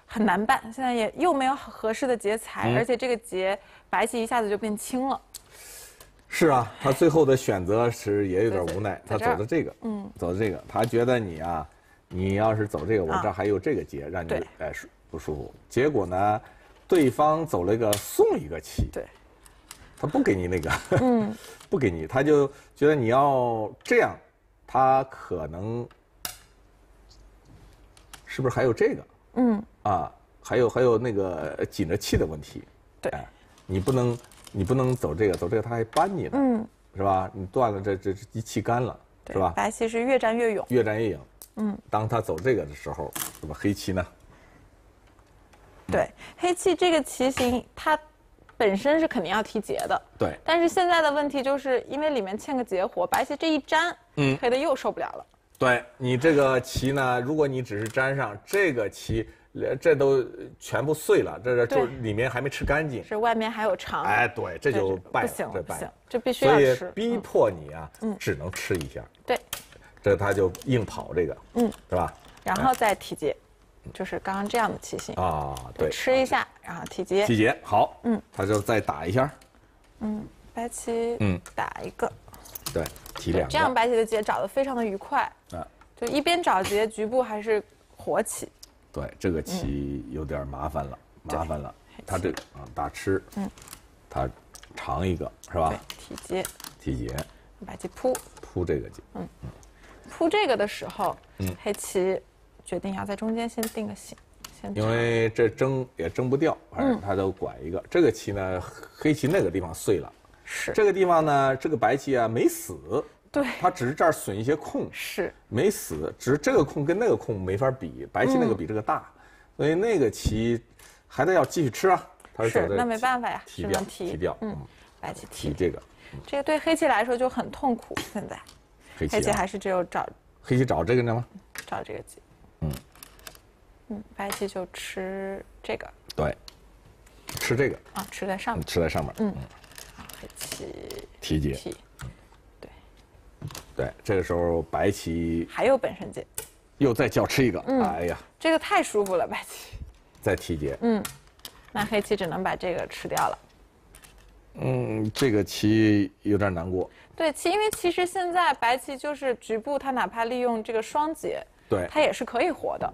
很难办。现在也又没有合适的劫材，嗯而且这个劫白棋一下子就变轻了。是啊，他最后的选择是也有点无奈，他走的这个，嗯，走的这个，他觉得你啊，你要是走这个，我啊这儿还有这个劫，让你哎舒不舒服。结果呢，对方走了一个送一个棋，对，他不给你那个，嗯，不给你，他就觉得你要这样，他可能是不是还有这个嗯，啊？还有还有那个紧着气的问题，对，哎，你不能你不能走这个，走这个他还扳你呢，嗯，是吧？你断了这这这一气干了，对是吧？白棋是越战越勇。越战越勇。嗯，当他走这个的时候，那么黑棋呢？对，黑棋这个棋形它本身是肯定要提劫的，对，但是现在的问题就是因为里面欠个劫活，白棋这一粘，嗯。黑的又受不了了。对你这个棋呢，如果你只是粘上这个棋，呃这都全部碎了，这这就里面还没吃干净。是外面还有肠，哎，对，这就败了，不行不行这败了，，这必须所以要。逼嗯迫你啊，嗯。只能吃一下，对，这他就硬跑这个，嗯，是吧？然后再提结，就是刚刚这样的棋形，啊，对，吃一下，然后提结。提结好，嗯，他就再打一下，嗯白棋，嗯，打一个，对，提对两，个，这样白棋的结找的非常的愉快，啊，就一边找结，局部还是活棋。对，这个棋有点麻烦了，麻烦了。他这个啊，打吃，嗯，他长一个是吧对？，提劫，提劫，白棋扑，扑这个劫，扑这个的时候，嗯。黑棋决定要在中间先定个形，先因为这争也争不掉，反嗯。正他都拐一个。这个棋呢，黑棋那个地方碎了，是。这个地方呢，这个白棋啊没死，对。他只是这儿损一些空，是。没死，只是这个空跟那个空没法比，白棋那个比这个大，所以那个棋还得要继续吃啊。他是那没办法呀提掉只能提。提掉，嗯嗯，白棋提，提这个这个对黑棋来说就很痛苦。现在黑棋啊，黑棋还是只有找黑棋找这个呢吗？找这个棋，嗯。嗯，白棋就吃这个。对，吃这个，啊，吃在上面，吃在上面，嗯，黑棋提劫，提，对，对，这个时候白棋还有本身劫，又再叫吃一个，嗯哎呀，这个太舒服了，白棋。再提劫，嗯，那黑棋只能把这个吃掉了。嗯，这个棋有点难过，对，其因为其实现在白棋就是局部，它哪怕利用这个双劫，对，它也是可以活的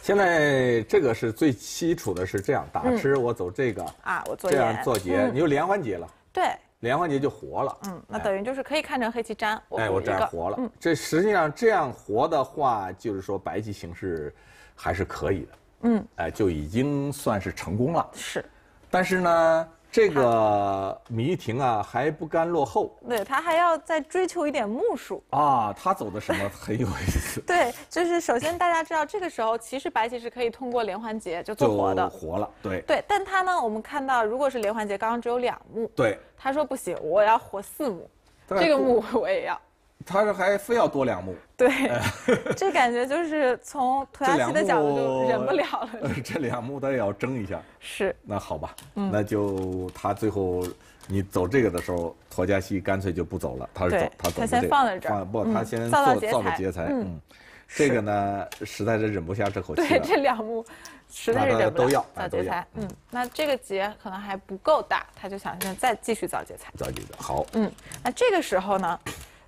现在这个是最基础的是这样打吃，我走这个，啊。我做这样做劫，你就连环劫了，对，连环劫就活了，嗯，那哎等于就是可以看成黑棋粘，我哎，我这样活了。嗯，这实际上这样活的话，就是说白棋形势还是可以的。嗯，哎，就已经算是成功了。是，但是呢，这个米玉婷啊还不甘落后对，他还要再追求一点目数。啊，她走的什么很有意思，对，就是首先大家知道，这个时候其实白棋是可以通过连环劫就做活的。活了。对对，但他呢，我们看到如果是连环劫，刚刚只有两目，对，他说不行，我要活四目，这个目我也要。他这还非要多两幕，对，这感觉就是从涂鸦西的角度就忍不了了。这两幕他也要争一下。是。那好吧，那就他最后你走这个的时候，托加西干脆就不走了，他是走他走他先放在这儿，不，他先造造个劫财。嗯，这个呢，实在是忍不下这口气。对，这两幕实在是忍不了。都要造劫财。嗯，那这个劫可能还不够大，他就想先再继续造劫财。造劫财，好。嗯，那这个时候呢？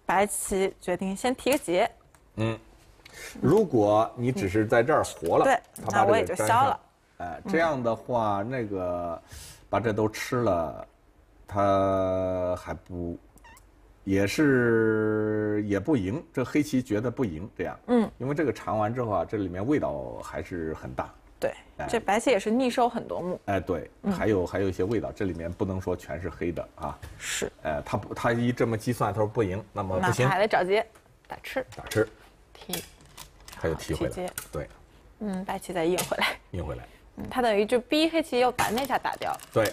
白棋决定先提个劫。嗯，如果你只是在这儿活了，对，那我也就消了。哎，这样的话，那个把这都吃了，他还不也是也不赢。这黑棋觉得不赢，这样。嗯，因为这个尝完之后啊，这里面味道还是很大。对，这白棋也是逆收很多目。哎，对，还有还有一些味道，这里面不能说全是黑的啊。是。哎，他不，他一这么计算，他说不赢，那么不行，还得找劫，打吃。打吃。提。他就提回来。对。嗯，白棋再应回来。应回来。嗯，他等于就逼黑棋又把那下打掉。对。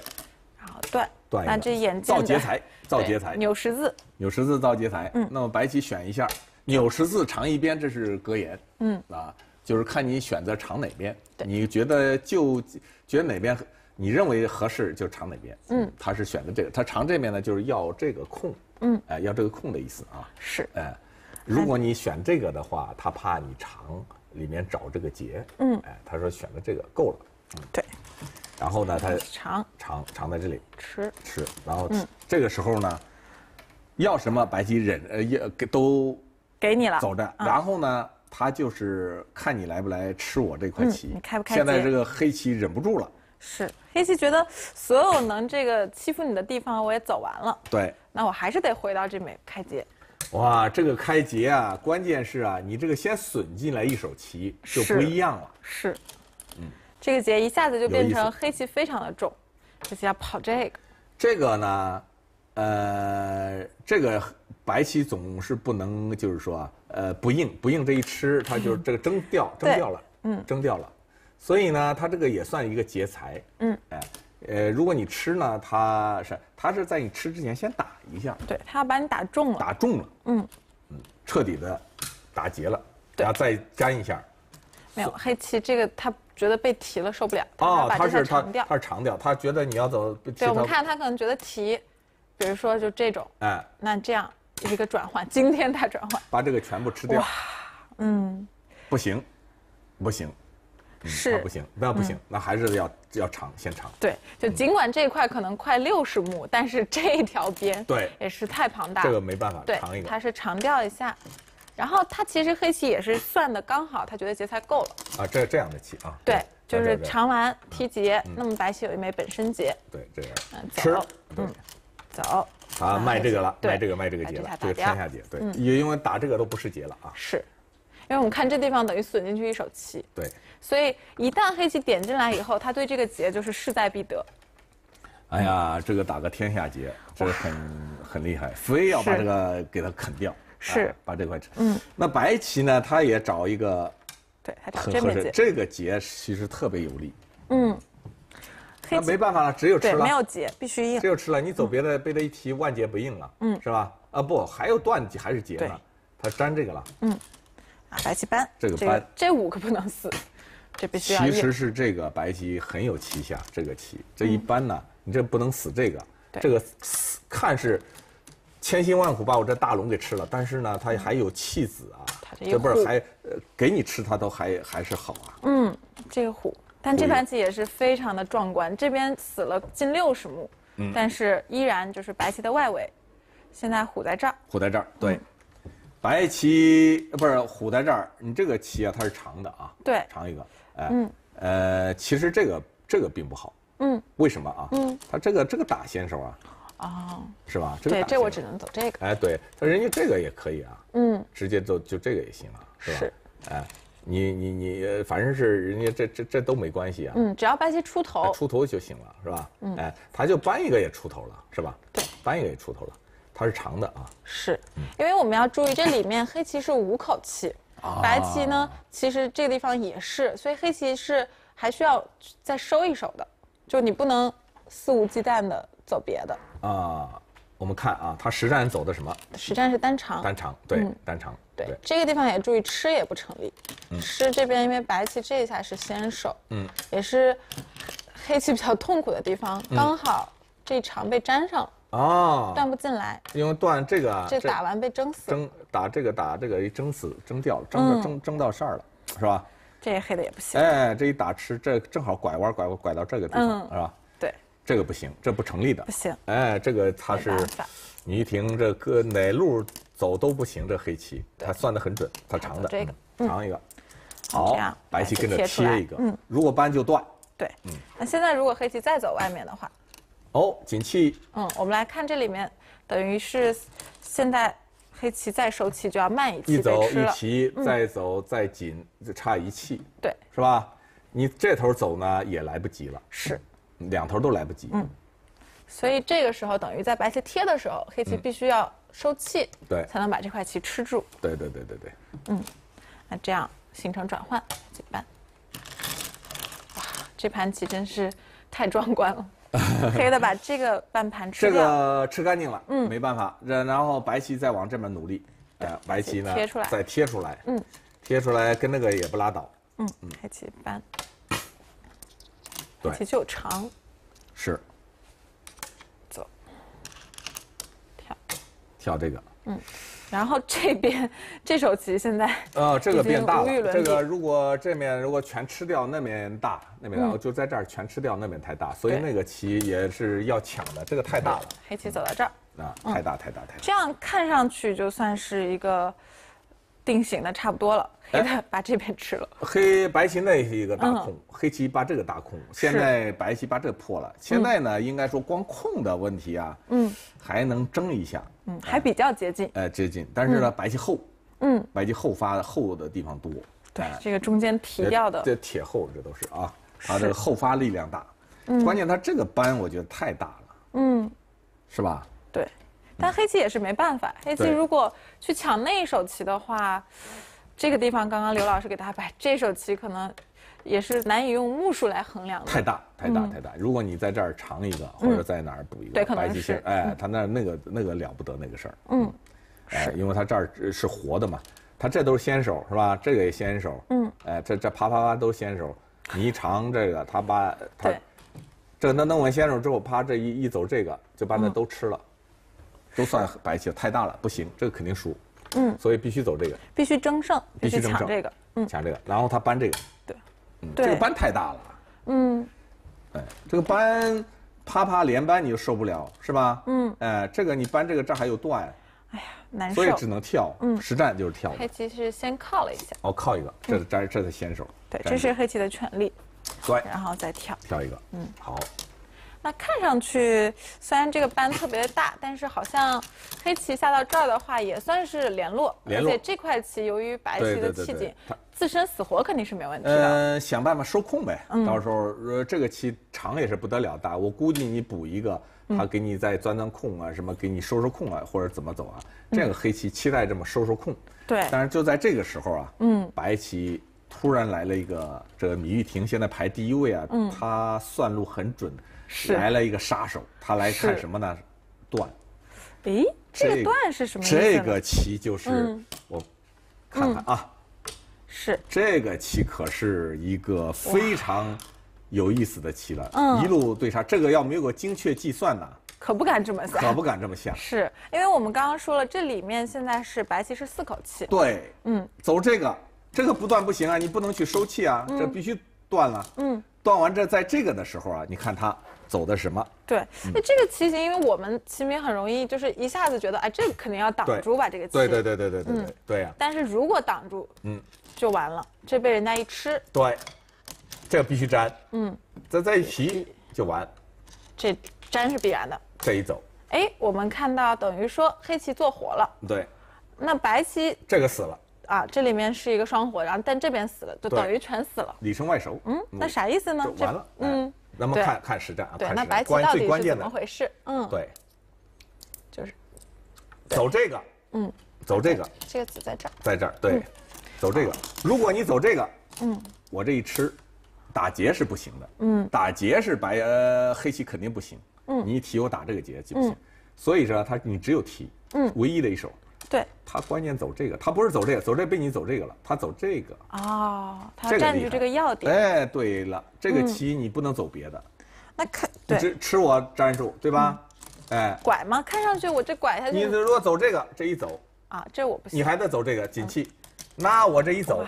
然后断。断。那这眼见造劫财，造劫财。扭十字。扭十字造劫财。嗯。那么白棋选一下，扭十字长一边，这是格言。嗯。啊。就是看你选择长哪边，你觉得就觉得哪边你认为合适就长哪边。嗯，他是选择这个，他长这边呢就是要这个空。嗯，哎，要这个空的意思啊。是。哎，如果你选这个的话，他怕你长里面找这个结。嗯。哎，他说选择这个够了。嗯，对。然后呢，他长长长在这里吃吃，然后这个时候呢，要什么白棋忍呃也给都给你了，走着，然后呢。他就是看你来不来吃我这块棋，你开不开？现在这个黑棋忍不住了，是黑棋觉得所有能这个欺负你的地方我也走完了，对，那我还是得回到这枚开劫。哇，这个开劫啊，关键是啊，你这个先损进来一手棋就不一样了，是，嗯，这个劫一下子就变成黑棋非常的重，这就要跑这个，这个呢，呃，这个白棋总是不能就是说。呃，不硬不硬这一吃，它就是这个蒸掉，蒸掉了，嗯，蒸掉了，所以呢，它这个也算一个劫财，嗯，哎，呃，如果你吃呢，它是它是在你吃之前先打一下，对，它要把你打中了，打中了，嗯，嗯，彻底的打劫了，然后再粘一下，没有黑棋这个他觉得被提了受不了，哦，他是他他是长调，他觉得你要走，对，我们看他可能觉得提，比如说就这种，哎，那这样。一个转换，惊天大转换，把这个全部吃掉。嗯，不行，不行，是。不行，那不行，那还是要要长，先长。对，就尽管这一块可能快六十目，但是这一条边对。也是太庞大，这个没办法，对，长一个，它是长调一下，然后他其实黑棋也是算的刚好，他觉得劫财够了。啊，这这样的棋啊，对，就是长完提劫，那么白棋有一枚本身劫，对，这样嗯吃，嗯，走。啊，卖这个了，卖这个卖这个劫了，这个天下劫，对，也因为打这个都不是劫了啊。是，因为我们看这地方等于损进去一手棋，对，所以一旦黑棋点进来以后，他对这个劫就是势在必得。哎呀，这个打个天下劫，这个很很厉害，非要把这个给他啃掉，是把这块吃。嗯，那白棋呢，他也找一个，对，很合适，这个劫其实特别有利。嗯。那没办法了，只有吃了，没有结，必须硬。只有吃了，你走别的被他一提，万劫不硬了，嗯，是吧？啊不，还有断还是劫呢？他粘这个了，嗯，啊，白棋搬，这个搬，这五个不能死，这必须要其实是这个白棋很有棋下，这个棋。这一搬呢，你这不能死这个，这个看是千辛万苦把我这大龙给吃了，但是呢，它还有弃子啊，这不是还呃给你吃它都还还是好啊，嗯，这个虎。但这盘棋也是非常的壮观，这边死了近六十目，但是依然就是白棋的外围。现在虎在这儿，虎在这儿，对，白棋不是虎在这儿，你这个棋啊，它是长的啊，对，长一个，哎，呃，其实这个这个并不好，嗯，为什么啊？嗯，它这个这个打先手啊，哦，是吧？对，这我只能走这个。哎，对，他人家这个也可以啊，嗯，直接走就这个也行啊，是吧？是，哎。你你你，反正是人家这这这都没关系啊。嗯，只要白棋出头，出头就行了，是吧？嗯，哎，他就搬一个也出头了，是吧？对，搬一个也出头了，它是长的啊。是，因为我们要注意这里面黑棋是五口气，白棋呢其实这个地方也是，所以黑棋是还需要再收一手的，就你不能肆无忌惮的走别的。啊，我们看啊，他实战走的什么？实战是单长。单长，对，单长。对，这个地方也注意吃也不成立。吃这边因为白棋这一下是先手，嗯，也是黑棋比较痛苦的地方，刚好这一长被粘上了。哦，断不进来。因为断这个，这打完被蒸死。蒸打这个打这个一蒸死蒸掉了，蒸蒸蒸到这儿了，是吧？这黑的也不行。哎，这一打吃，这正好拐弯拐拐到这个地方，是吧？对这个不行，这不成立的。不行。哎，这个他是，你一听这个哪路走都不行，这黑棋他算得很准，他长的这个长一个，好，白棋跟着切一个，嗯，如果扳就断。对，嗯。那现在如果黑棋再走外面的话，哦，锦气。嗯，我们来看这里面，等于是现在黑棋再收气就要慢一气，一走一棋再走再紧就差一气，对，是吧？你这头走呢也来不及了，是。两头都来不及，嗯，所以这个时候等于在白棋贴的时候，黑棋必须要收气，对，才能把这块棋吃住。对对对对对，嗯，那这样形成转换怎么办？哇，这盘棋真是太壮观了，黑的把这个半盘吃这个吃干净了，嗯，没办法，然然后白棋再往这边努力，呃，白棋呢贴出来，再贴出来，嗯，贴出来跟那个也不拉倒，嗯嗯，黑棋扳。对，就长，是，走，跳，跳这个，嗯，然后这边这手棋现在，呃，这个变大了，这个如果这面如果全吃掉，那面大，那面大，就在这儿全吃掉，那面太大，所以那个棋也是要抢的，这个太大了。黑棋走到这儿，啊，太大太大太大。这样看上去就算是一个。定型的差不多了，黑的把这边吃了。黑白棋那是一个大空，黑棋把这个大空。现在白棋把这个破了。现在呢，应该说光空的问题啊，嗯，还能争一下，嗯，还比较接近。哎，接近，但是呢，白棋厚，嗯，白棋后发的厚的地方多。对，这个中间提掉的。这铁厚，这都是啊，它这个后发力量大。嗯，关键它这个扳，我觉得太大了。嗯，是吧？对。但黑棋也是没办法，黑棋如果去抢那一手棋的话，这个地方刚刚刘老师给大家摆这手棋，可能也是难以用目数来衡量的。太大，太大，太大！如果你在这儿长一个，或者在哪儿补一个，对白棋先，哎，他那那个那个了不得那个事儿。嗯，哎，因为他这儿是活的嘛，他这都是先手是吧？这个也先手。嗯，哎，这这啪啪啪都先手，你一长这个，他把他这那弄完先手之后，啪这一一走这个，就把那都吃了。都算白棋太大了，不行，这个肯定输。嗯，所以必须走这个，必须争胜，必须抢这个，嗯，抢这个，然后他搬这个，对，嗯，这个搬太大了，嗯，哎，这个搬啪啪连搬你就受不了，是吧？嗯，哎，这个你搬这个这还有断，哎呀，难受，所以只能跳，嗯，实战就是跳。黑棋是先靠了一下，哦，靠一个，这是这这是先手，对，这是黑棋的权利，对，然后再跳，跳一个，嗯，好。那看上去虽然这个班特别的大，但是好像黑棋下到这儿的话也算是联络，而且这块棋由于白棋的气紧，自身死活肯定是没问题的。呃，想办法收控呗，到时候呃这个棋长也是不得了大，我估计你补一个，他给你再钻钻空啊，什么给你收收空啊，或者怎么走啊？这个黑棋期待这么收收空。对。但是就在这个时候啊，嗯，白棋突然来了一个，这个米玉婷现在排第一位啊，他算路很准。来了一个杀手，他来看什么呢？断。诶，这个断是什么？这个棋就是我看看啊，是这个棋可是一个非常有意思的棋了。嗯，一路对杀，这个要没有个精确计算呢，可不敢这么下，可不敢这么下。是因为我们刚刚说了，这里面现在是白棋是四口气。对，嗯，走这个，这个不断不行啊，你不能去收气啊，这必须断了。嗯，断完这，在这个的时候啊，你看他。走的什么？对，那这个棋形，因为我们棋迷很容易就是一下子觉得，哎，这个肯定要挡住吧，这个棋。对对对对对对对对呀。但是如果挡住，嗯，就完了，这被人家一吃。对，这个必须粘。嗯，再再一提就完。这粘是必然的。这一走，哎，我们看到等于说黑棋做活了。对。那白棋这个死了啊，这里面是一个双活，然后但这边死了，就等于全死了。里生外熟。嗯，那啥意思呢？完了。嗯。咱们看看实战啊，对，那白棋到底是怎么回事？嗯，对，就是。走这个，嗯，走这个，这个子在这儿，在这儿，对，走这个。如果你走这个，嗯，我这一吃，打劫是不行的，嗯，打劫是白呃黑棋肯定不行，嗯，你一提我打这个劫就不行，所以说他你只有提，嗯，唯一的一手。对，他关键走这个，他不是走这个，走这被你走这个了，他走这个。哦，他占据这个要点。哎，对了，这个棋你不能走别的，那看你对。只吃我粘住，对吧？哎，拐吗？看上去我这拐下去你如果走这个，这一走，啊，这我不行。你还得走这个锦气，那我这一走，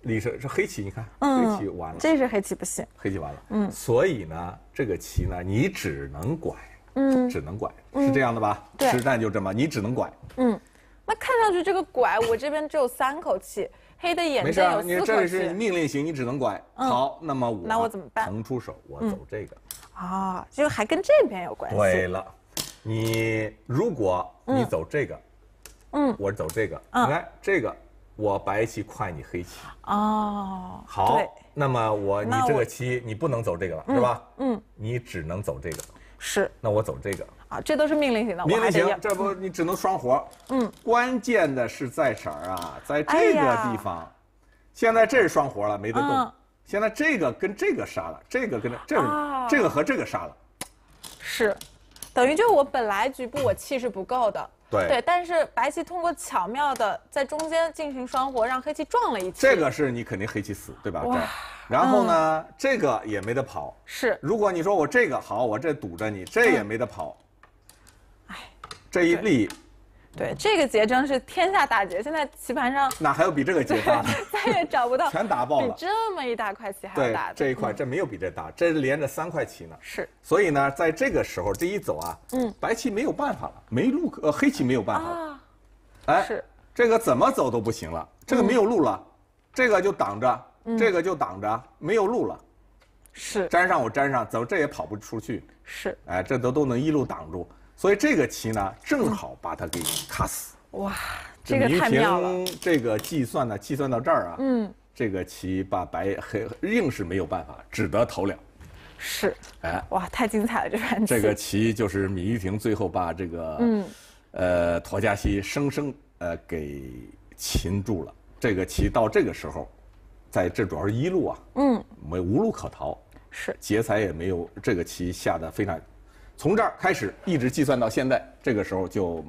李是是黑棋，你看嗯黑棋完了，这是黑棋不行。黑棋完了，嗯，所以呢，这个棋呢，你只能拐，嗯只能拐，是这样的吧？对实战就这么，你只能拐，嗯，那看上去这个拐，我这边只有三口气，黑的眼睛有没事啊，你四口这是。命令型，你只能拐。好，那么我那我怎么办腾出手，我走这个。啊，就还跟这边有关系。对了，你如果你走这个，嗯我走这个，嗯你看这个，我白棋快你黑棋。哦，好对，，那么我你这个棋你不能走这个了，是吧？嗯，你只能走这个。是那我走这个，啊，这都是命令型的，我命令型，这不你只能双活。嗯，关键的是在哪儿啊？在哎这个地方。现在这是双活了，没得嗯动。现在这个跟这个杀了，这个跟这这啊个这个和这个杀了。是，等于就我本来局部我气是不够的。对对，但是白棋通过巧妙的在中间进行双活，让黑棋撞了一次。这个是你肯定黑棋死，对吧？哇这，然后呢，这个也没得跑。是如果你说我这个好，我这堵着你，这也没得跑。哎，这一立，对这个劫真是天下大劫，现在棋盘上哪还有比这个结大的？再也找不到 全打爆了。比这么一大块棋还要对大的。这一块，这没有比这大，这是连着三块棋呢。是所以呢，在这个时候这一走啊，嗯白棋没有办法了，没路可，呃，黑棋没有办法了。啊，哎，是这个怎么走都不行了，这个没有路了，这个就挡着，嗯这个就挡着，没有路了。是粘上我粘上，走这也跑不出去。是，哎，这都都能一路挡住，所以这个棋呢，正好把它给卡死。哇，这个太妙了。婷这个计算呢，计算到这儿啊，嗯，这个棋把白黑硬是没有办法，只得投了。是，哎，哇，太精彩了这盘棋。这个棋就是米玉婷最后把这个，嗯，呃，陀家西生生呃给擒住了。这个棋到这个时候，在这主要是一路啊，嗯，没无路可逃，是劫财也没有，这个棋下的非常，从这儿开始一直计算到现在，这个时候就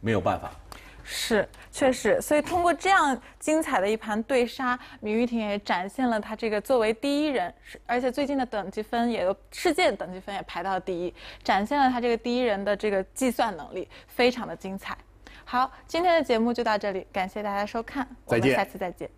没有办法。是，确实，所以通过这样精彩的一盘对杀，米玉婷也展现了她这个作为第一人，是而且最近的等级分也有世界等级分也排到了第一，展现了她这个第一人的这个计算能力，非常的精彩。好，今天的节目就到这里，感谢大家收看，我们再见下次再见。